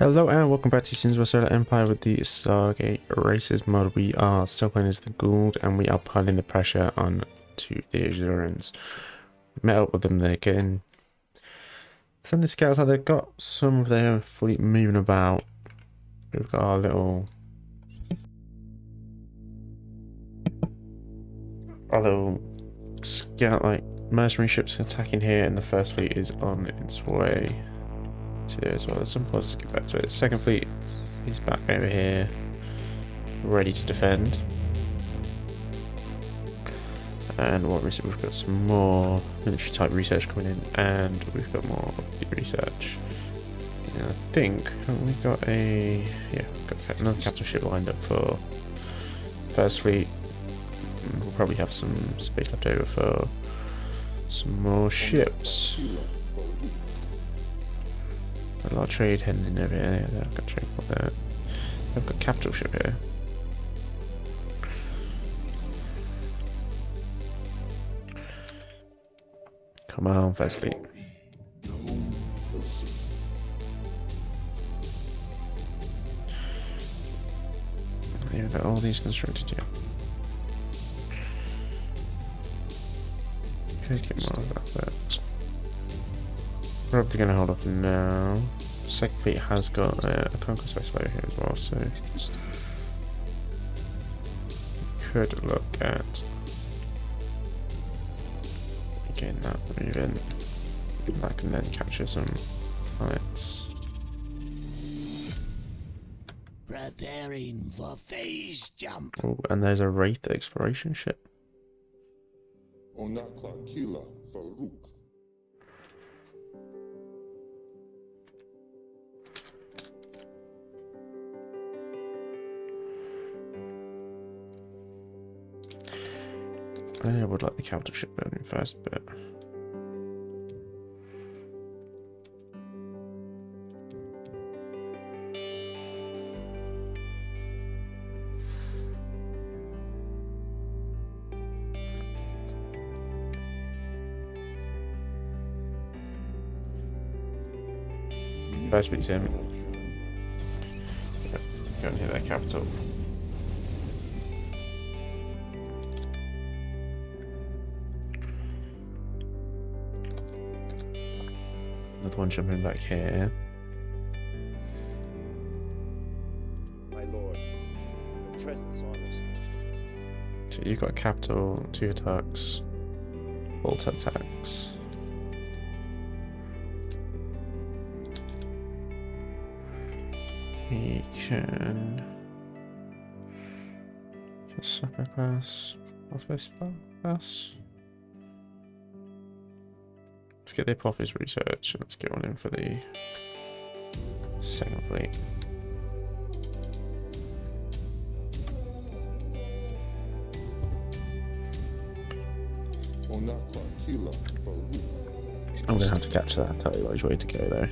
Hello and welcome back to Sins Solar Empire with the Stargate Races mod. We are still playing as the Goa'uld and we are piling the pressure on to the Asurans. Met up with them, they're getting sending scouts out. They've got some of their fleet moving about. We've got our little our little scout like mercenary ships attacking here and the first fleet is on its way to as well. There's some positives to get back to it. Second fleet is back over here, ready to defend. And what research? We've got some more military type research coming in, and we've got more research. And I think we got a yeah, got another capital ship lined up for first fleet. Mm, we'll probably have some space left over for some more ships. A lot of trade heading in over here. Yeah, I've got trade port there. I've got capital ship here. Come on, first fleet. You've got all these constructed, yeah. Okay, get more of that. Probably going to hold off now. Second fleet has got uh, a conquest vessel here as well, so could look at getting that moving. I can then capture some planets. Preparing for phase jump. Oh, and there's a Wraith exploration ship. Onakla Kila Farouk. I would like the capital ship building first, but First beats him. Go and hit that capital. Another one jumping back here. My lord, your presence honors. So you've got capital, two attacks, bolt attacks. He can sucker class, office class. Let's get the Apophis research and let's get one in for the second fleet. Onakla Kila Farouk. I'm gonna have to capture that and tell you which way to go though.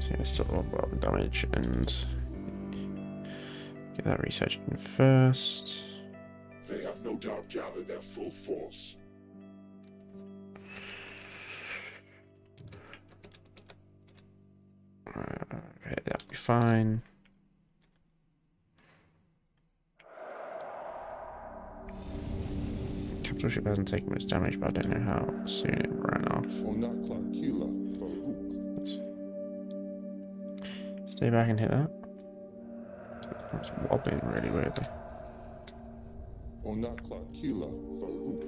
So it's still a lot of damage and get that research in first. Doubt gathered their full force. Okay, that'll be fine. Capital ship hasn't taken much damage, but I don't know how soon it ran off. Onakla Kila Farouk. Let's stay back and hit that. It's wobbling really weirdly. Onakla Kila Farouk.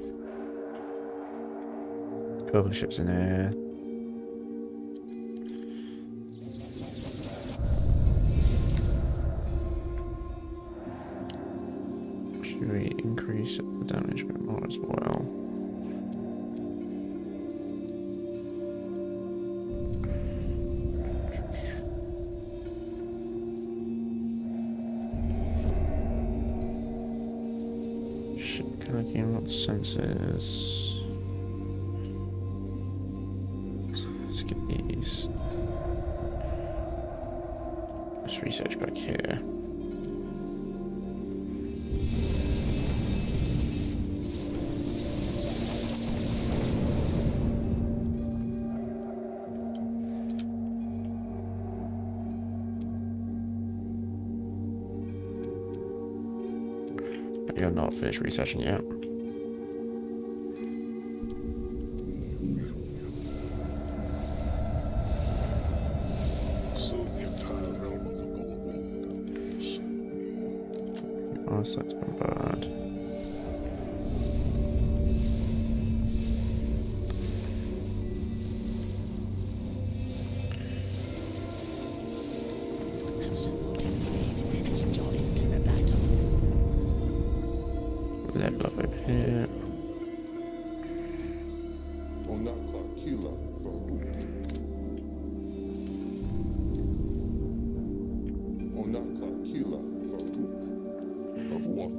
Couple of ships in there. You're not finished researching yet.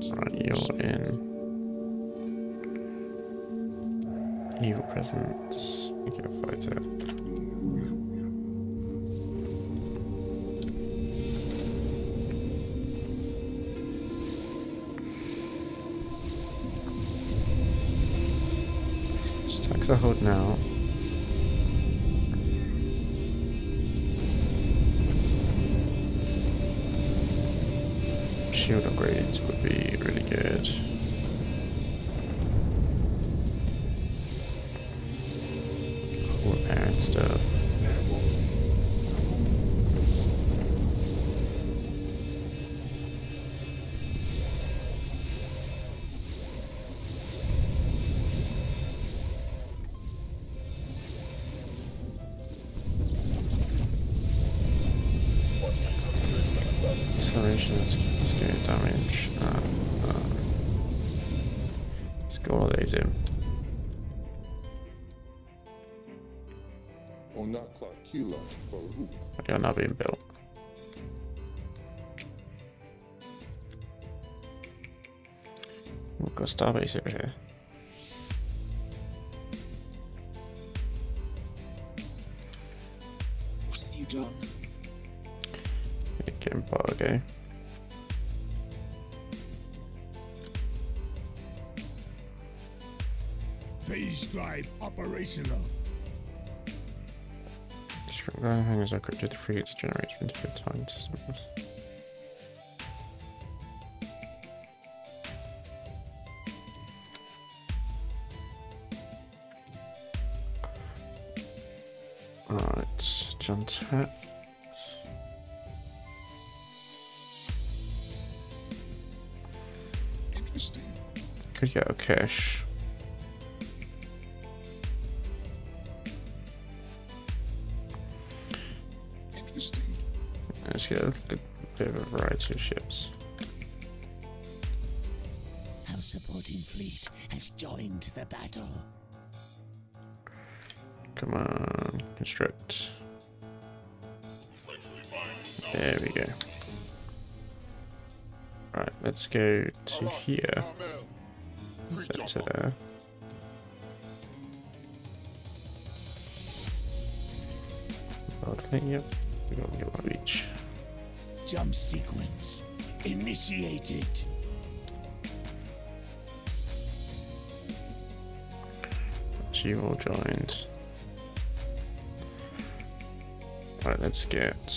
Right, you're in. Evil presence. Okay, fighter. Stacks are holding out. Shield upgrades would be really good. Cool and stuff. Acceleration, let's, let's damage. Uh, uh, let's go all these in. You're now being built. We've got a starbase over here. Embargo. Phase drive operational. Strong hangers are equipped with frigates generates from different time systems. Right, jump hat. Could get a cash. Interesting. Let's get a good bit of a variety of ships. Our supporting fleet has joined the battle. Come on, construct. There we go. Right, let's go to here. Then to there. Thing, yep. We we got one of each. Jump sequence initiated. You all joined. Right, let's get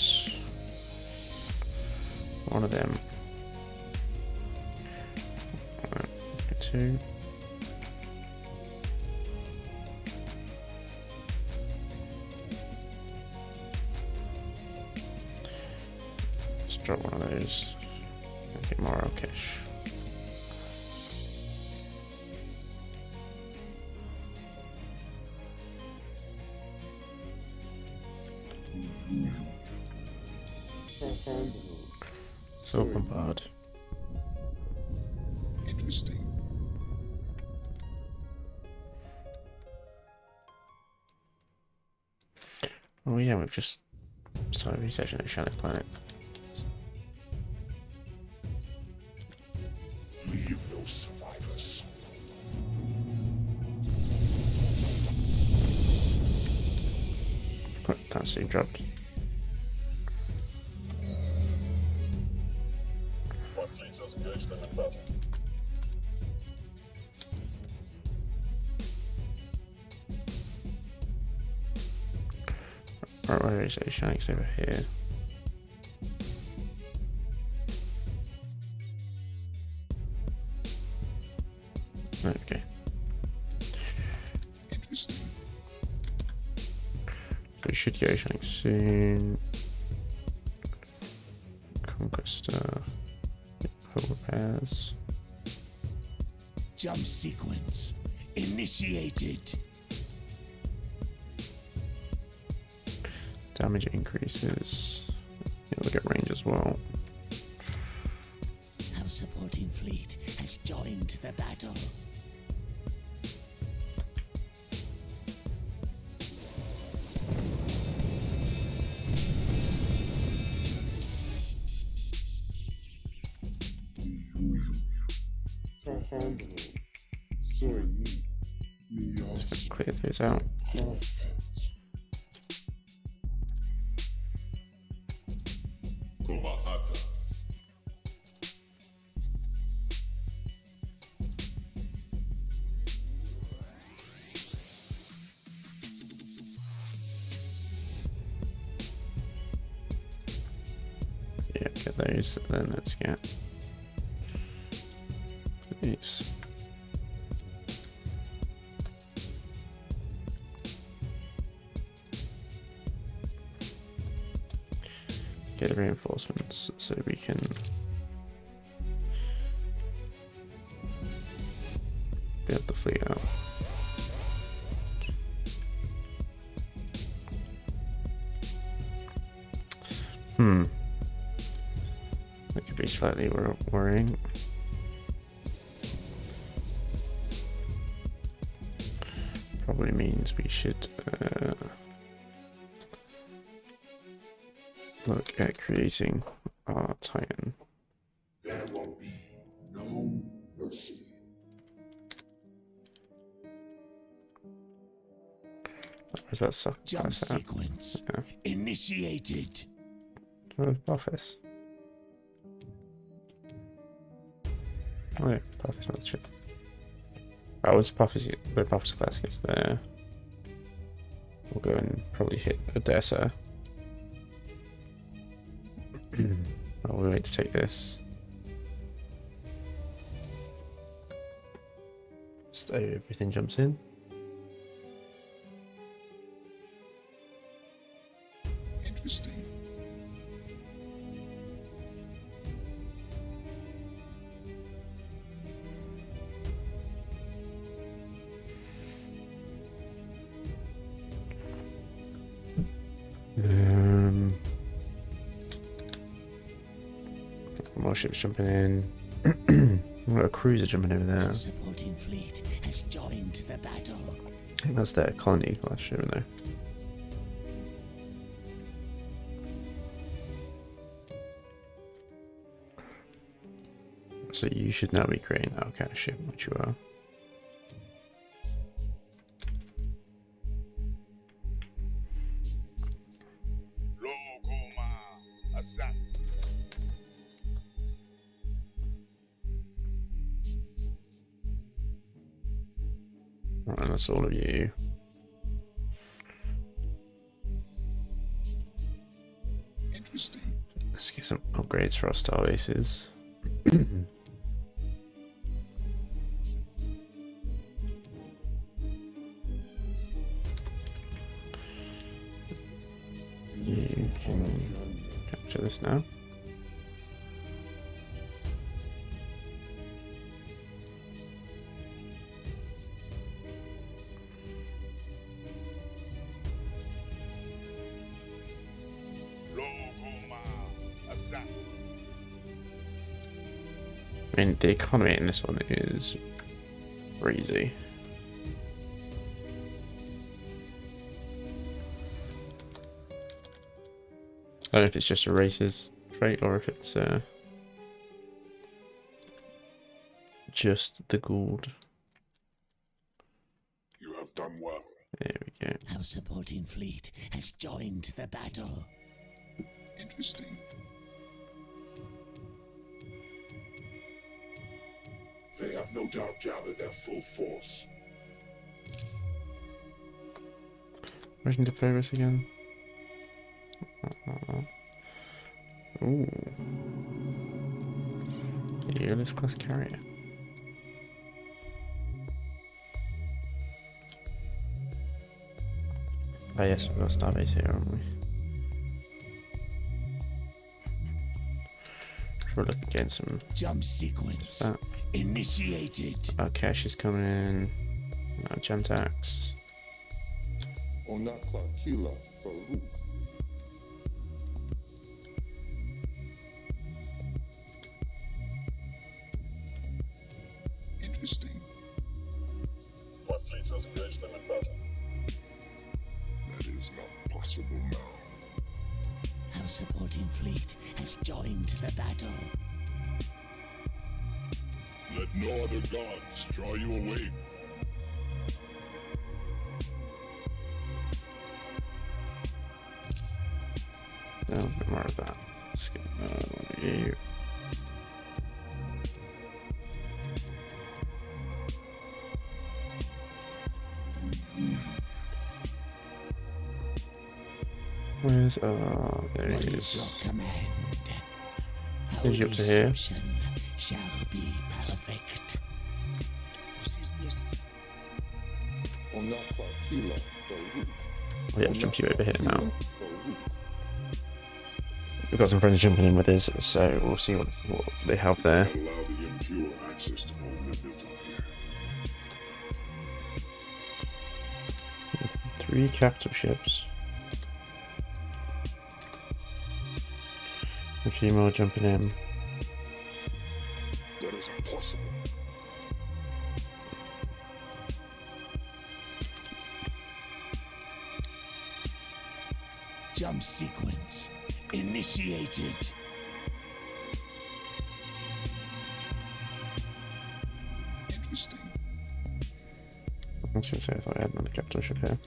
one of them. Right, two. Drop one of those. Get more cash. So bombard. Interesting. Oh yeah, we've just started researching the Shannon planet. That dropped. My fleet has engaged them in battle. Right, where is it? Shannon's over here. Okay. Should go shining uh, soon. Conquester. Hull repairs. Jump sequence initiated. Damage increases. Yeah, we'll get range as well. Our supporting fleet has joined the battle. Let's clear those out. Yeah, get those. Then let's get reinforcements so we can build the fleet out. Hmm. That could be slightly wor- worrying. Probably means we should uh, at creating our Titan. There will be no mercy. Where's that suck? Jump sequence Yeah. initiated. Where's Buffus? Oh yeah, Buffus not the ship. I was Buffus, the Buffus class gets there. We'll go and probably hit Odessa. While we wait to take this. So everything jumps in. Jumping in. We've got a cruiser jumping over there. Supporting fleet has joined the battle. I think that's their colony last year, though. So you should now be creating that kind of ship, which you are. That's all of you. Interesting. Let's get some upgrades for our star bases. you can capture this now. I mean, the economy in this one is crazy. I don't know if it's just a racist trait or if it's uh, just the Goa'uld. You have done well. There we go. Our supporting fleet has joined the battle. Interesting. They have no doubt gathered their full force. Rushing to Ferris again. Ooh. Aeolus class carrier. Ah yes, we've got starbase here, haven't we? We're looking against some jump sequence. That initiated. Cash is coming in. Uh, Gemtax. No, no more of that. Let's get uh, you. Where's uh there What he is is. your command? Is he up to here? Shall be perfect. What is this? Onakla Kila Farouk. Oh yeah, jump you over here now. We've got some friends jumping in with us, so we'll see what, what they have there. Three capital ships. A few more jumping in. That is impossible. Jump sequence initiated. Interesting. I was gonna say I thought I had another capital ship here.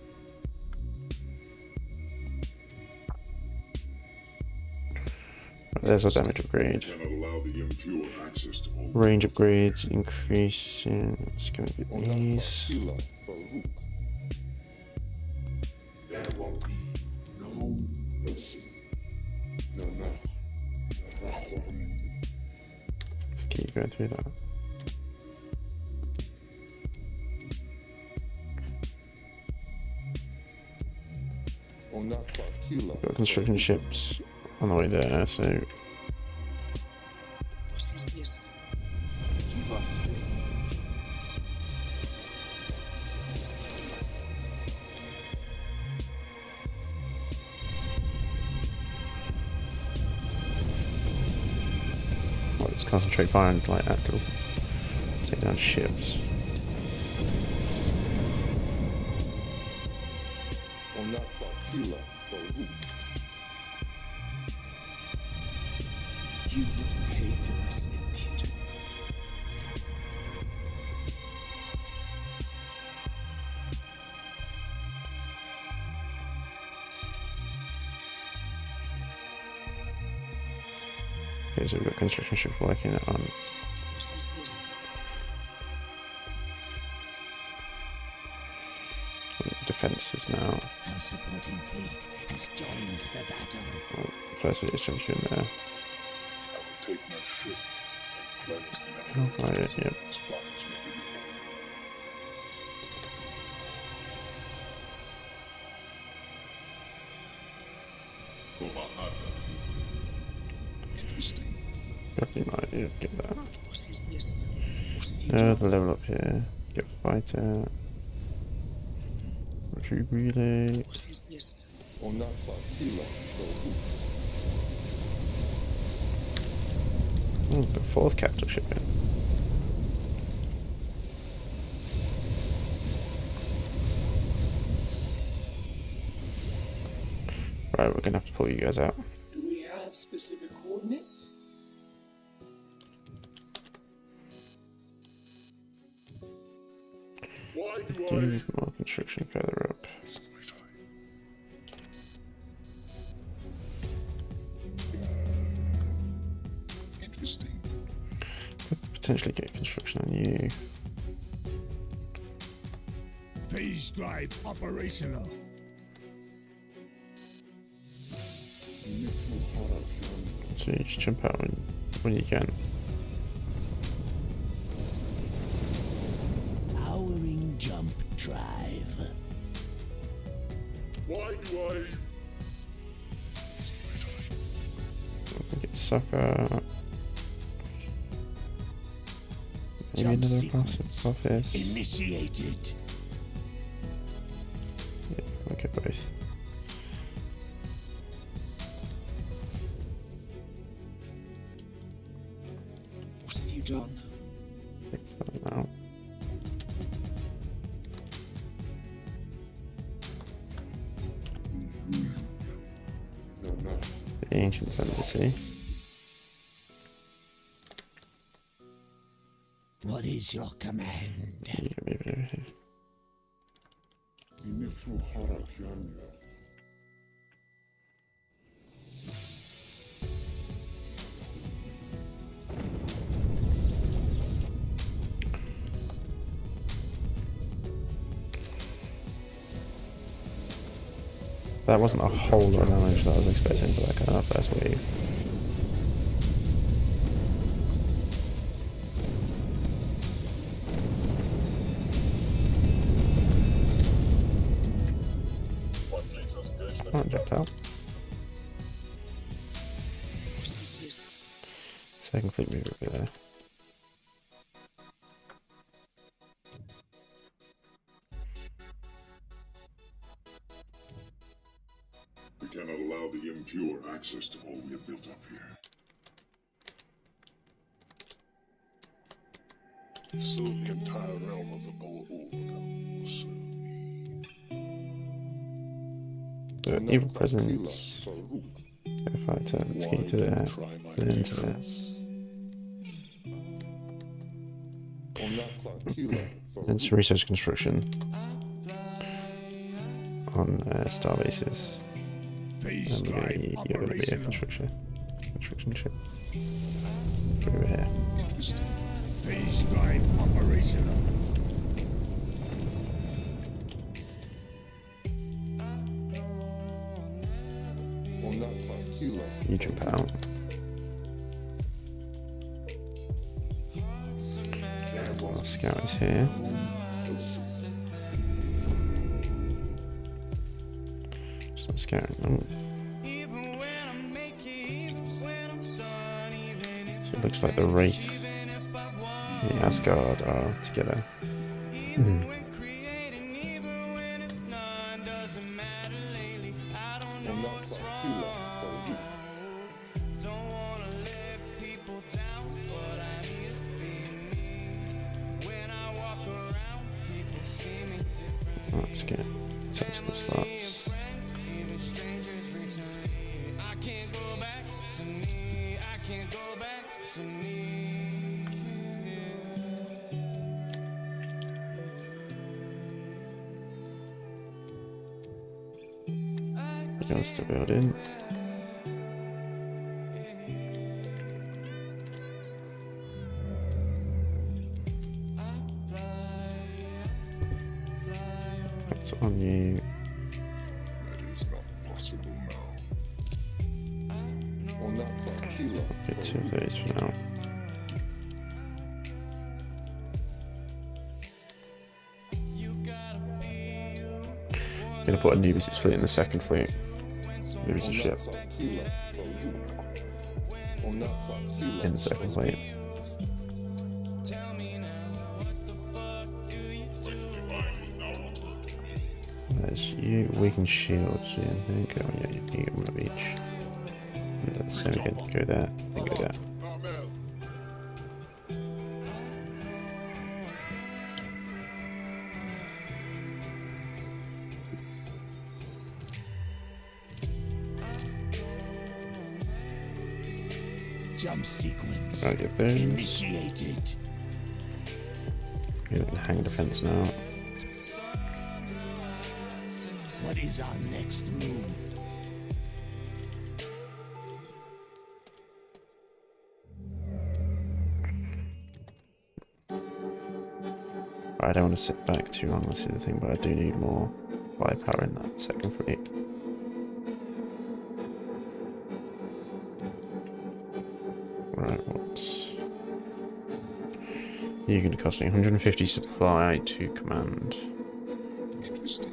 There's our damage upgrade. Cannot allow the impure access to all Range upgrades increasing. Let's go with Onakla these. Let's going through that. Got construction ships on the way there, so light at to take down ships. Kila Farouk. Okay, so we've got construction ships working on What is defences now. Our supporting fleet has joined the battle. Well, first we just jump in there. I will take my ship and cleanse the Oh, network got it, yep. as Yeah, get that. What is this? Uh, the level up here. Get fighter. Retreat relay. What is this? Kila Farouk. Oh, got fourth capital ship in. Right, we're gonna have to pull you guys out. Do more construction further up. Interesting. Could potentially get construction on you. Phase drive operational. So you just jump out when, when you can. Drive. Why do I? Get sucker. Maybe Jump another sequence passive office. Initiated. Is your command? That wasn't a whole lot of damage that I was expecting for that kind of first wave. Access to all we have built up here. Soon the entire realm of the Goa'uld Order will serve me. The evil presence. To let's get to there. Then into there. Then some research construction on uh, star bases. Phase And we're gonna drive be, you're gonna be a operational. construction construction ship. Over here. Phase drive operational. You jump out. Our scout is here. Scouting. Oh. So it looks like the Wraith and the Asgard are together. Hmm. We're still building. That's on you. Get two of those for now. Gonna put a Anubis' fleet in the second fleet. Anubis' ship in the second plane. There's you, weaken shields. Yeah, there. Yeah, you can get one of each. And That's gonna go, go and go there. Jump sequence I'll get initiated. You can hang defense now. What is our next move? I don't want to sit back too long, that's the thing, but I do need more firepower in that second fleet. You're going to cost me 150 supply to command. Interesting.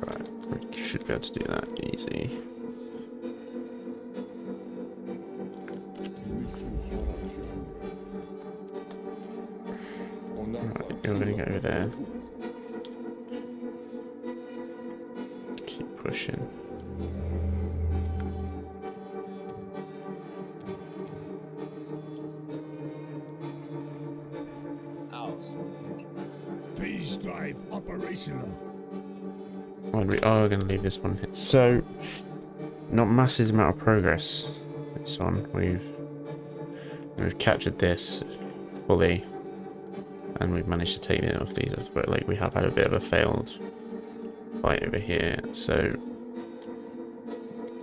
Right, we should be able to do that easy. This one here. So, not massive amount of progress. This one we've we've captured this fully, and we've managed to take it off these. But like we have had a bit of a failed fight over here. So,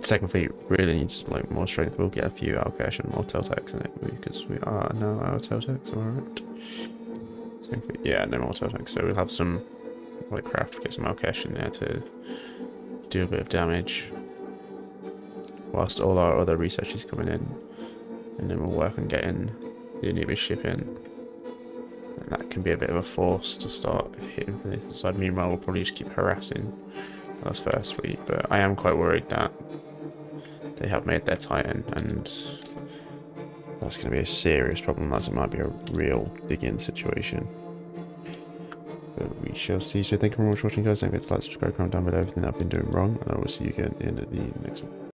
second fleet really needs like more strength. We'll get a few Al'kesh and more Tel'taks in it because we are now of Tel'taks. Am I? Second fleet, yeah, no more Tel'taks. So we'll have some like craft, get some Al'kesh in there to do a bit of damage. Whilst all our other research is coming in. And then we'll work on getting the Anubis ship in. And that can be a bit of a force to start hitting from this side. Meanwhile, we'll probably just keep harassing us first fleet. But I am quite worried that they have made their Titan and that's going to be a serious problem as it might be a real begin situation. We shall see. So thank you very much for watching guys. Don't forget to like, subscribe, comment down below everything that I've been doing wrong. And I will see you again in the next one.